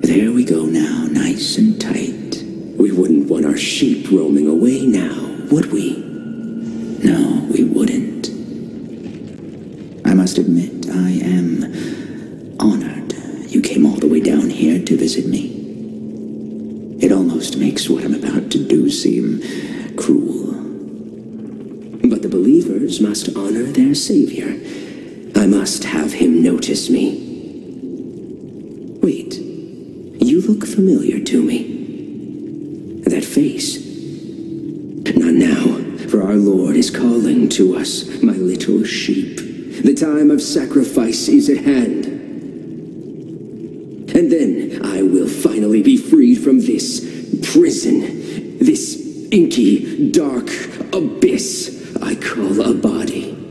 There we go now, nice and tight. We wouldn't want our sheep roaming away now, would we? No, we wouldn't. I must admit, I am honored you came all the way down here to visit me. It almost makes what I'm about to do seem cruel. But the believers must honor their savior. I must have him notice me. Wait, you look familiar to me. That face. Not now, for our Lord is calling to us, my little sheep. The time of sacrifice is at hand. And then I will finally be freed from this prison, this inky, dark abyss I call a body.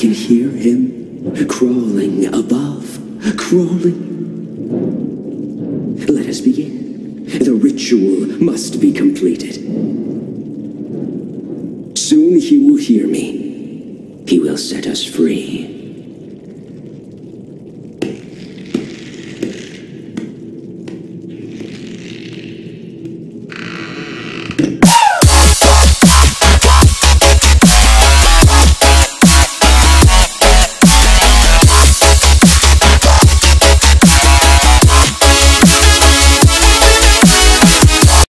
Can hear him crawling above, crawling. Let us begin. The ritual must be completed. Soon he will hear me. He will set us free.